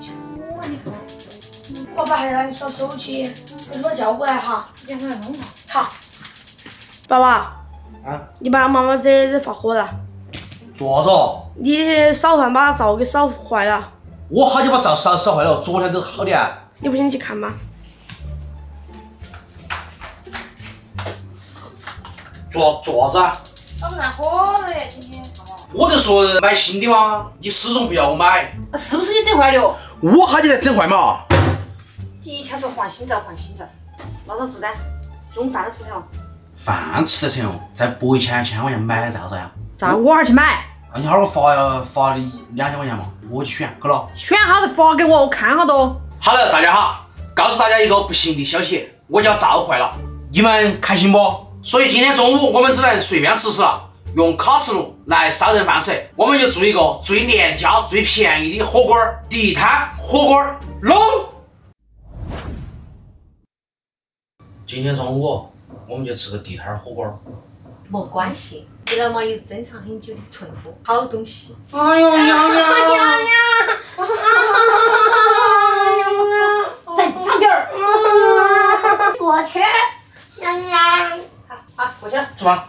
求我你看，爸爸还在那里耍手机，你把我叫过来哈。好。爸爸，啊，你把妈妈这这发火了，做啥子？你烧饭把灶给烧坏了，我好久把灶烧烧坏了，昨天都好的啊。你不想去看吗？做做啥子啊？火了耶，今天。我就说买新的嘛，你始终不要我买。啊，是不是你整坏的哦？我好久才整坏嘛。第一天说换新灶，换新灶，闹着做噻，中午饭都吃不成了。饭吃得成哦，再拨一千千块钱买灶噻。咋我儿去买？那，你哈儿我发要发你两千块钱嘛，我去选，够了。选好子发给我，我看好多。Hello，大家好，告诉大家一个不幸的消息，我家灶坏了，你们开心不？所以今天中午我们只能随便吃吃了，用卡式炉来烧人饭吃。我们就做一个最廉价、最便宜的火锅儿——地摊火锅儿弄。今天中午我们就吃个地摊儿火锅儿。没关系，你老妈有珍藏很久的存货，好东西。哎呦娘娘！正常点儿。过去，娘娘。好，过去了。吃饭。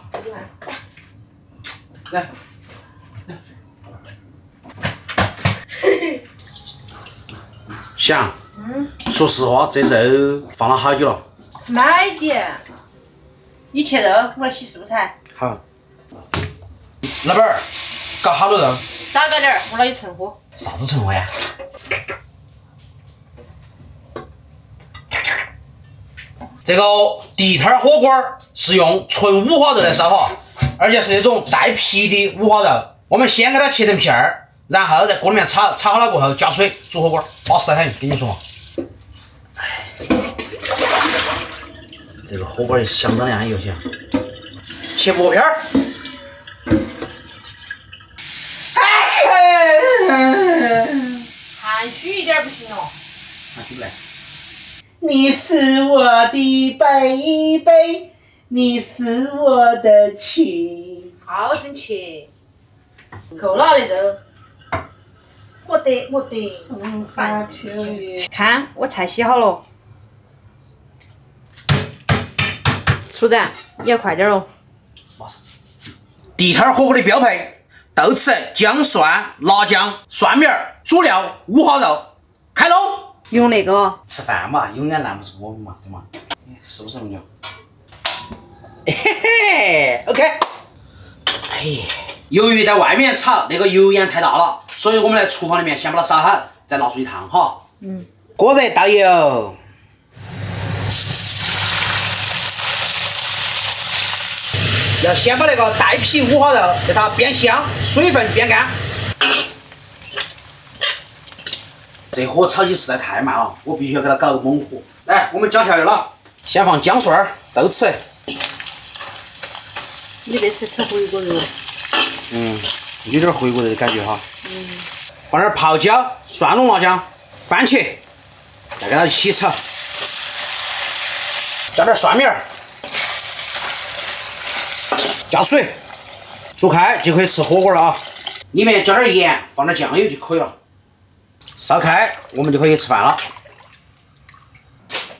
过去看。来，想，说实话，这肉放了好久了。买的。你切肉，我来洗素菜。好，老板儿，搞好多肉，少搞点儿，我那有存货。啥子存货呀？这个地摊儿火锅儿是用纯五花肉来烧哈，而且是那种带皮的五花肉。我们先给它切成片儿，然后在锅里面炒，炒好了过后加水煮火锅儿，巴适得很，跟你说嘛。这个火锅儿相当的安逸些，切薄片儿。含蓄一点儿不行哦。拿起来。你是我的 baby，你是我的情。好生气。够了那肉。没得没得，无法求你。看，我菜洗好了。厨子，你要快点哦。马上。地摊火锅的标配：豆豉、姜蒜、辣酱、蒜苗儿、佐料、五花肉。开弄！用那个。吃饭嘛，永远拦不住我们嘛，对吗？哎是不是那么牛？嘿 嘿，OK。哎，由于在外面炒那个油烟太大了，所以我们来厨房里面先把它烧好，再拿出去烫哈。嗯。锅热倒油。要先把那个带皮五花肉给它煸香，水分煸干。这火炒起实在太慢了，我必须要给它搞个猛火。来，我们加调料了，先放姜蒜、豆豉，你这次吃回锅肉。嗯，有点回锅肉的感觉哈。嗯。放点泡椒、蒜蓉辣酱、番茄，再给它一起炒。加点蒜苗儿，加水，煮开就可以吃火锅了啊！里面加点盐，放点酱油就可以了。烧开，我们就可以吃饭了。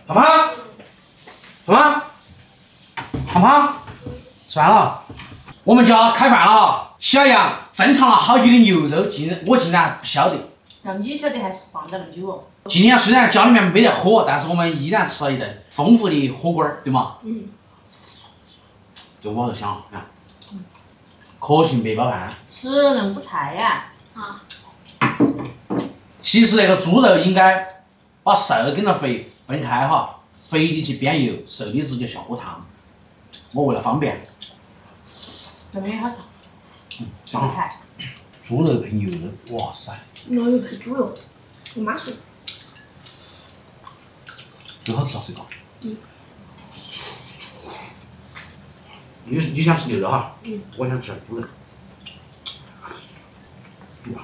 胖胖，胖胖，胖胖，吃饭了。我们家开饭了哈，小杨珍藏了好久的牛肉，竟我竟然不晓得。让你晓得还是放得那么久哦。今天虽然家里面没得火，但是我们依然吃了一顿丰富的火锅儿，对吗？嗯。这五花肉香，看，可信白包饭。吃嫩补菜呀。啊。其实那个猪肉应该把瘦跟那肥分开哈，肥的去煸油，瘦的直接下锅烫。我为了方便。这边也好吃。嗯，这个菜。猪肉配牛肉，哇塞！牛肉配猪肉，我妈说。多好吃啊这个。嗯。你你想吃牛肉哈？嗯。我想吃猪肉。哇。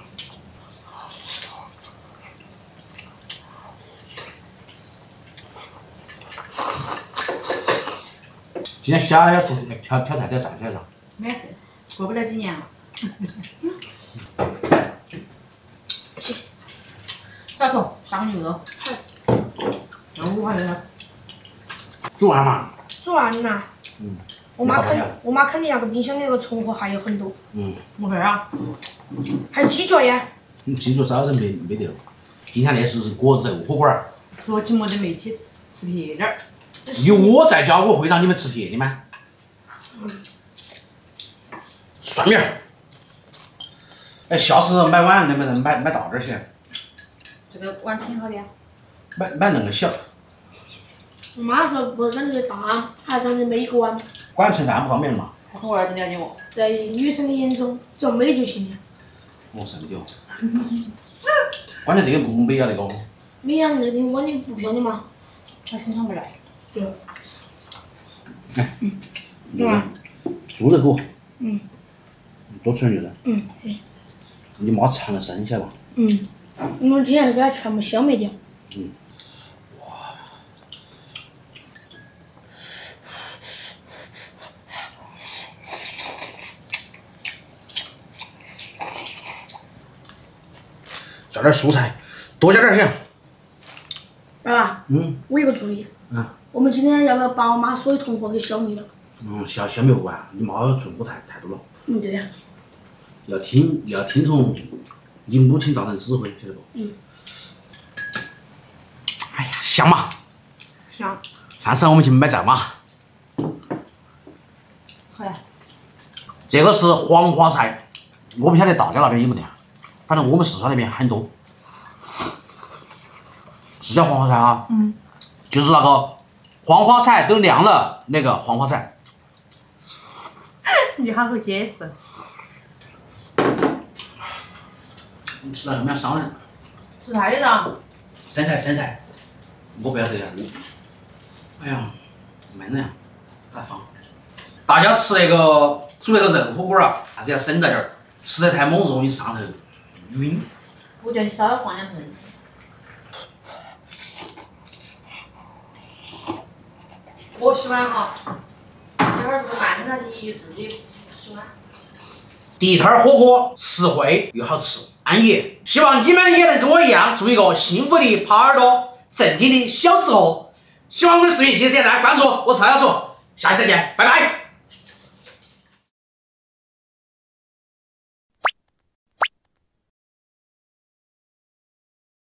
今天小小出去挑挑菜都要站起来了。没事，过不了几年了。小头，下个牛肉。要五块钱。煮完嘛？煮完了。嗯。我妈肯，我妈肯定那个冰箱里那个存货还有很多。嗯。没事啊。还有鸡脚呀。鸡脚早晨没没得了。今天那是是锅肉火锅儿。说起没得没去，吃撇点儿。有我在家，我会让你们吃撇的吗？蒜苗。哎，下次买碗能不能买买大点儿些？这个碗挺好的呀。买买那个小。我妈说不整的大，还整的每个碗。管盛饭不方便嘛？还是我儿子了解我。在女生的眼中，只要美就行了。我受不了。关键这个不美啊，那个。美呀，那天碗你不漂亮吗？他欣赏不来。对。来。对吧？猪肉锅。嗯。多吃点牛肉。嗯。你妈馋了生晓得吧？嗯。我们今天给它全部消灭掉。嗯。哇。加点蔬菜，多加点儿行。爸爸。嗯。我有个主意。啊。我们今天要不要把我妈所有同伙给消灭了？嗯，消消灭不完，你妈存货太太多了。嗯，对呀。要听要听从你母亲大人指挥，晓得不？嗯。哎呀，香嘛！香。下次我们去买菜嘛。好呀。这个是黄花菜，我不晓得大家那边有没得，反正我们四川那边很多。是叫黄花菜哈？嗯。就是那个黄花菜都凉了那个黄花菜。你好会解释。你吃了后面伤人。吃菜的噻。生菜生菜，我不要这样。哎呀，闷了呀，咋放？大家吃那个煮那个肉火锅啊，还是要省着点儿，吃得太猛容易上头晕。我叫你稍微放两份。我喜欢哈，地摊火锅实惠又好吃，安逸。希望你们也能跟我一样，做一个幸福的耙耳朵、正经的小吃货。喜欢我的视频记得点赞关注，我是蔡小厨，下期再见，拜拜。